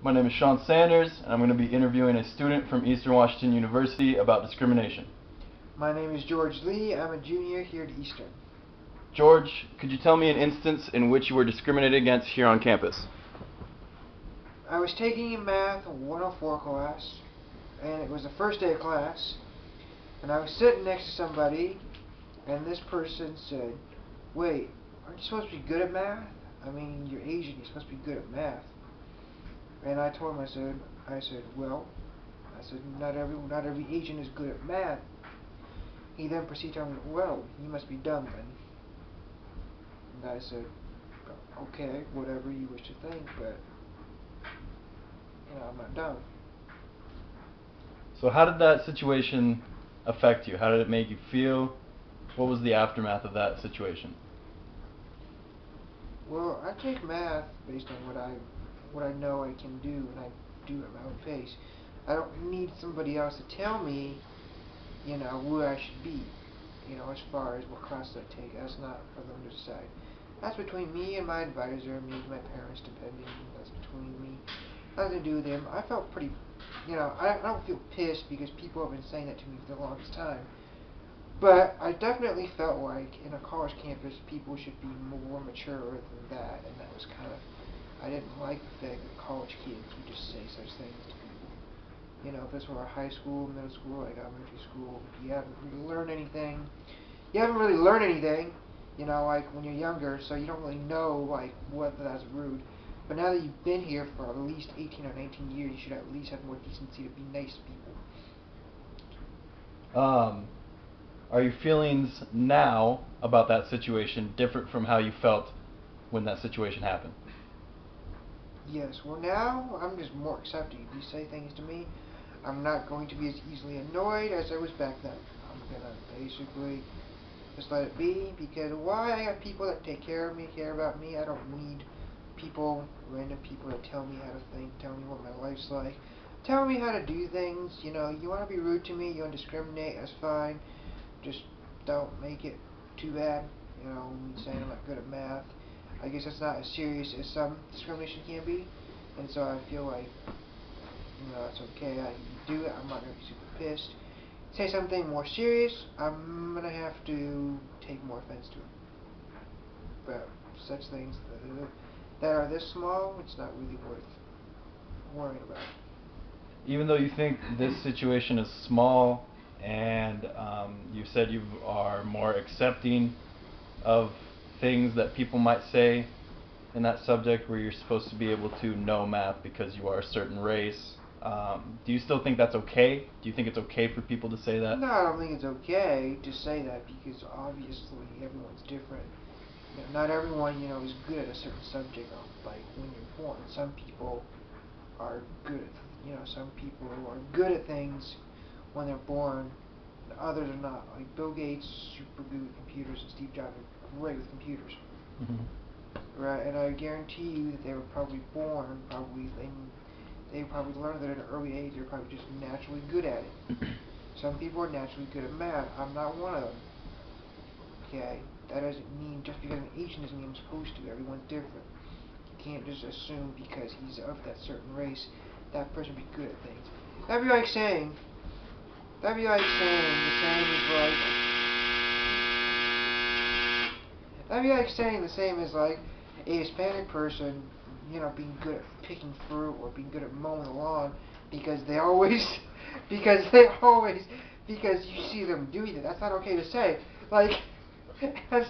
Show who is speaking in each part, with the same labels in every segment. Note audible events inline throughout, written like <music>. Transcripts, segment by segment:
Speaker 1: My name is Sean Sanders, and I'm going to be interviewing a student from Eastern Washington University about discrimination.
Speaker 2: My name is George Li. I'm a junior here at Eastern.
Speaker 1: George, could you tell me an instance in which you were discriminated against here on campus?
Speaker 2: I was taking a math 104 class, and it was the first day of class, and I was sitting next to somebody, and this person said, Wait, aren't you supposed to be good at math? I mean, you're Asian, you're supposed to be good at math. And I told him, I said, I said, well, I said, not every, not every Asian is good at math. He then proceeded to tell me, well, you must be dumb then. And I said, okay, whatever you wish to think, but, you know, I'm not dumb.
Speaker 1: So how did that situation affect you? How did it make you feel? What was the aftermath of that situation?
Speaker 2: Well, I take math based on what I what I know I can do, and I do it at my own pace. I don't need somebody else to tell me, you know, where I should be. You know, as far as what classes I take, that's not for them to decide. That's between me and my advisor, me and my parents, depending. That's between me. Nothing to do with them. I felt pretty, you know, I, I don't feel pissed because people have been saying that to me for the longest time. But I definitely felt like in a college campus, people should be more mature than that, and that was kind of, I didn't like the fact that college kids would just say such things to people. You know, if this were high school, middle school, like elementary school, you haven't really learned anything. You haven't really learned anything, you know, like when you're younger, so you don't really know, like, whether that's rude. But now that you've been here for at least 18 or 19 years, you should at least have more decency to be nice to people.
Speaker 1: Um, are your feelings now about that situation different from how you felt when that situation happened?
Speaker 2: Yes, well now I'm just more accepting. If you say things to me, I'm not going to be as easily annoyed as I was back then. I'm gonna basically just let it be because why I got people that take care of me, care about me. I don't need people, random people that tell me how to think, tell me what my life's like, tell me how to do things. You know, you want to be rude to me, you want to discriminate, that's fine. Just don't make it too bad. You know, saying I'm not good at math. I guess that's not as serious as some discrimination can be. And so I feel like, you know, it's okay. I can do it. I'm not going to be super pissed. Say something more serious, I'm going to have to take more offense to it. But such things that, are this small, it's not really worth worrying about.
Speaker 1: Even though you think this situation is small and um, you said you are more accepting of things that people might say in that subject where you're supposed to be able to know math because you are a certain race. Um, do you still think that's okay? Do you think it's okay for people to say that?
Speaker 2: No, I don't think it's okay to say that because obviously everyone's different. You know, not everyone, you know, is good at a certain subject. Like when you're born, some people are good at, you know, some people are good at things when they're born, others are not. Like Bill Gates, super good with computers, and Steve Jobs are great with computers. Mm-hmm. Right, and I guarantee you that they were probably born, probably they, they probably learned that at an early age. They're probably just naturally good at it. <clears throat> Some people are naturally good at math. I'm not one of them. Okay, that doesn't mean just because an Asian doesn't mean I'm supposed to. Everyone's different. You can't just assume because he's of that certain race that person be good at things. That'd be like saying Like saying the same as like. That'd be like saying the same as like a Hispanic person, you know, being good at picking fruit or being good at mowing the lawn because they always, <laughs> because they always, because you see them doing it. That's not okay to say. Like, <laughs> as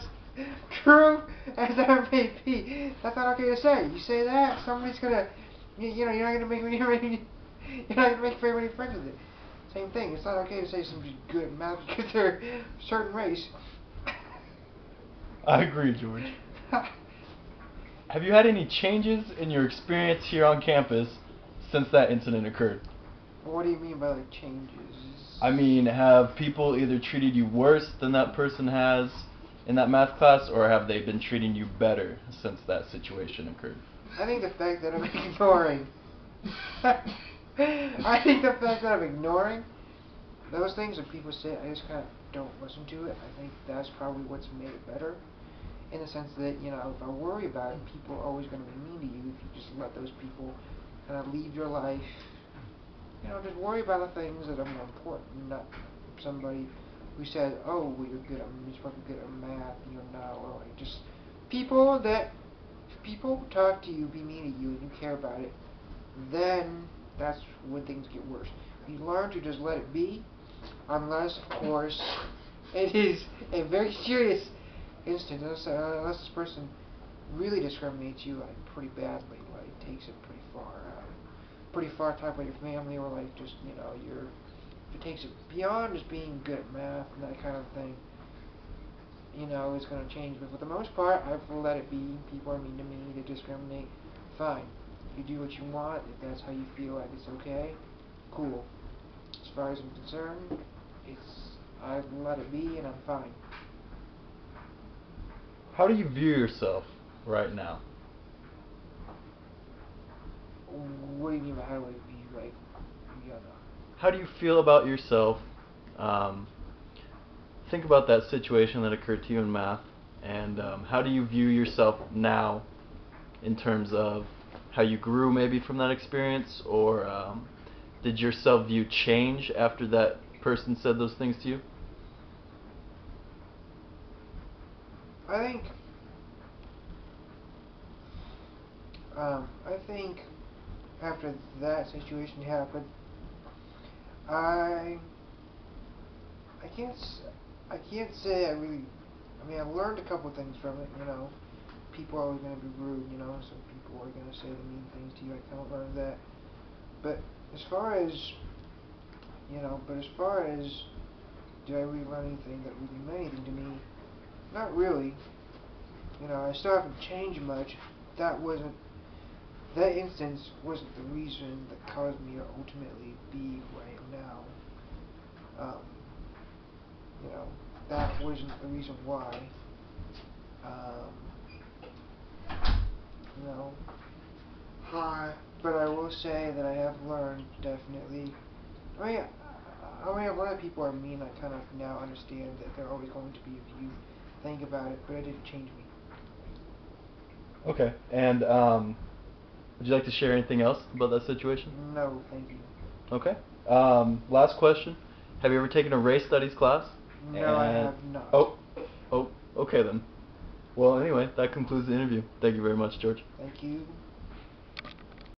Speaker 2: true as that may be, that's not okay to say. You say that, somebody's gonna, you, you know, you're not gonna make many... <laughs> you're not gonna make very many friends with it. Same thing. It's not okay to say somebody's good at math <laughs> because they're a certain race.
Speaker 1: I agree, George. <laughs> Have you had any changes in your experience here on campus since that incident occurred?
Speaker 2: What do you mean by like changes?
Speaker 1: I mean, have people either treated you worse than that person has in that math class, or have they been treating you better since that situation occurred?
Speaker 2: I think the fact that I'm <laughs> ignoring I think the fact that I'm ignoring those things that people say, I just kind of don't listen to it. I think that's probably what's made it better. In the sense that, you know, if I worry about it, people are always going to be mean to you if you just let those people kind of leave your life. You know, just worry about the things that are more important, not somebody who said, "Oh, well, you're good. I'm just fucking good at math. You're not." Or like just people that people talk to you, be mean to you, and you care about it, then that's when things get worse. You learn to just let it be, unless, of course, it is a very serious instance. Unless, uh, unless this person really discriminates you like pretty badly, like takes it pretty far, uh, pretty far. Talk about your family, or like just you know your. If it takes it beyond just being good at math and that kind of thing, you know, it's going to change. But for the most part, I've let it be. People are mean to me. They discriminate. Fine. You do what you want. If that's how you feel like it's okay, cool. As far as I'm concerned, it's I've let it be and I'm fine.
Speaker 1: How do you view yourself right now?
Speaker 2: What do you mean by how do I view like yeah, no.
Speaker 1: How do you feel about yourself? Um, think about that situation that occurred to you in math, and um, how do you view yourself now in terms of how you grew maybe from that experience, or um, did your self view change after that person said those things to you?
Speaker 2: I think um, I think after that situation happened, I I can't I can't say I really. I mean, I learned a couple things from it. You know, people are always going to be rude. You know, some people are going to say the mean things to you. I kind of learned that. But as far as you know, but as far as did I really learn anything that really meant anything to me? Not really. You know, I still haven't changed much. That wasn't that instance wasn't the reason that caused me to ultimately be who I am now. Um, you know, that wasn't the reason why. Um, you know, uh, but I will say that I have learned definitely. I mean, I mean, a lot of people are mean. I kind of now understand that they're always going to be if you think about it, but it didn't change me.
Speaker 1: Okay. And um, would you like to share anything else about that situation?
Speaker 2: No, thank you.
Speaker 1: Okay. Um, last question. Have you ever taken a race studies class?
Speaker 2: No, I have not.
Speaker 1: Oh, oh, okay then. Well, anyway, that concludes the interview. Thank you very much, George.
Speaker 2: Thank you.